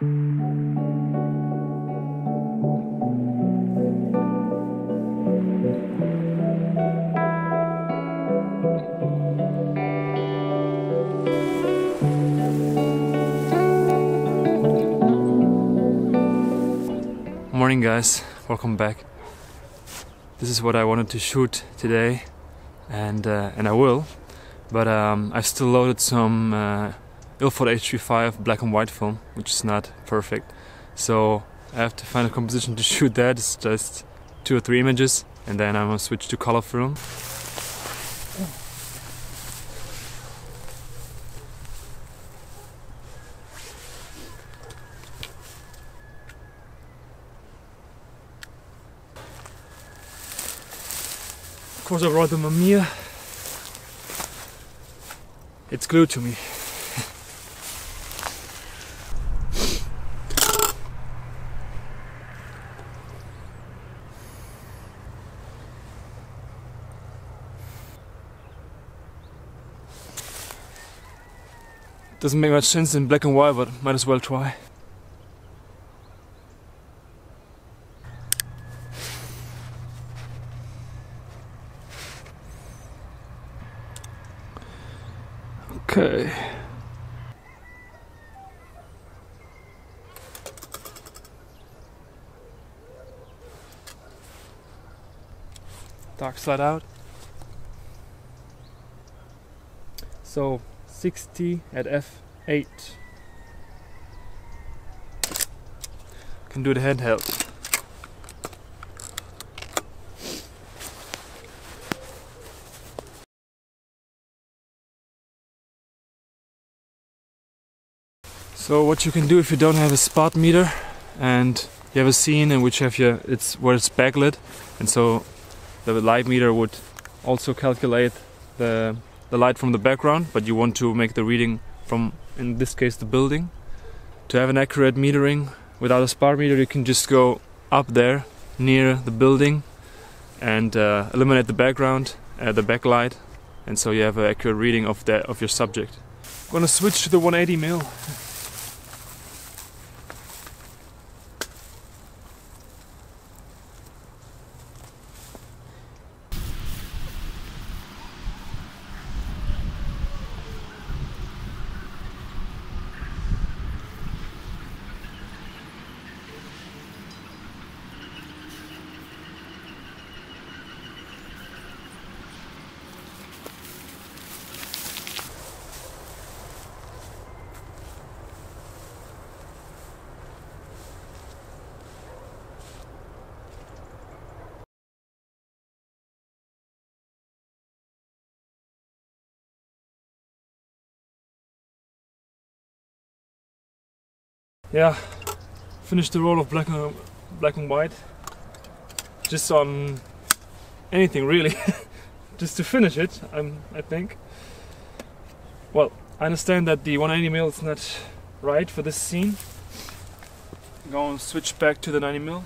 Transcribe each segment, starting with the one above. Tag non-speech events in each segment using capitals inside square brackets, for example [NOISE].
Morning guys, welcome back. This is what I wanted to shoot today and uh, and I will, but um, I still loaded some uh, Ilford HP5 black and white film, which is not perfect. So I have to find a composition to [LAUGHS] shoot that. It's just two or three images, and then I'm gonna switch to color film. Of course, I brought the Mamiya. It's glued to me. Doesn't make much sense in black and white, but might as well try. Okay. Dark slide out. So 60 at f8. Can do the handheld. So what you can do if you don't have a spot meter and you have a scene in which have your it's where it's backlit and so the light meter would also calculate the the light from the background but you want to make the reading from in this case the building. To have an accurate metering without a spot meter you can just go up there near the building and uh, eliminate the background uh, the backlight and so you have an accurate reading of that of your subject. I'm gonna switch to the 180 mil yeah finished the roll of black and, black and white. Just on anything really. [LAUGHS] Just to finish it um, I think. Well I understand that the 180 mil is not right for this scene. Go and switch back to the 90 mil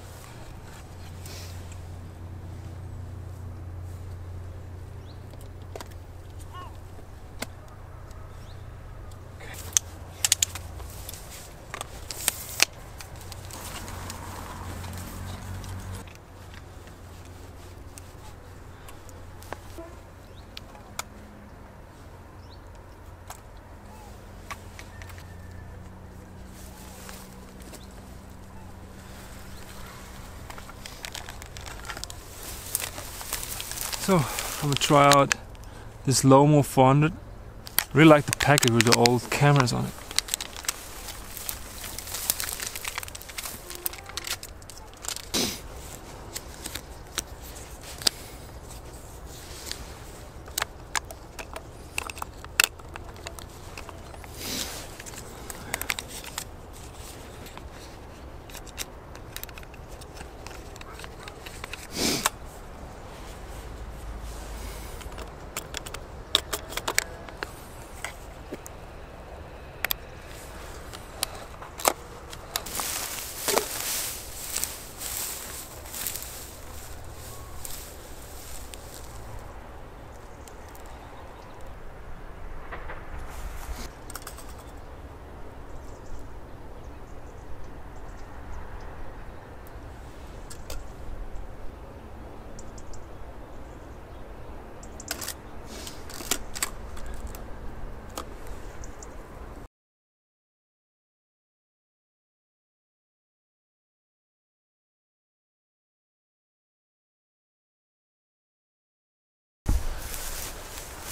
So I'm gonna try out this Lomo 400. Really like the package with the old cameras on it.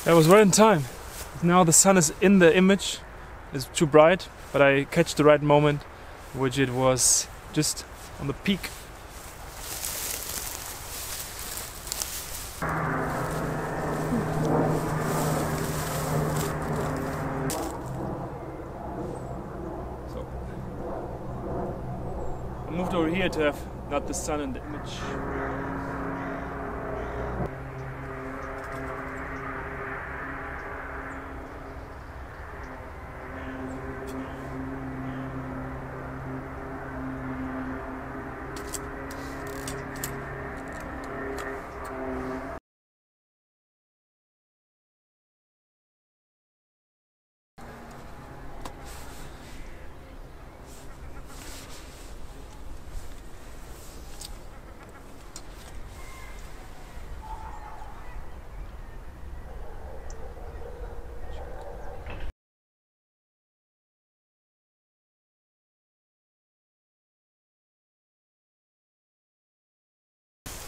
That was right in time. Now the sun is in the image. It's too bright, but I catch the right moment, which it was just on the peak. So I moved over here to have not the sun in the image.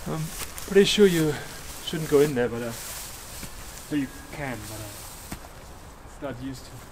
I'm pretty sure you shouldn't go in there, but uh, so you can, but uh, it's not used to.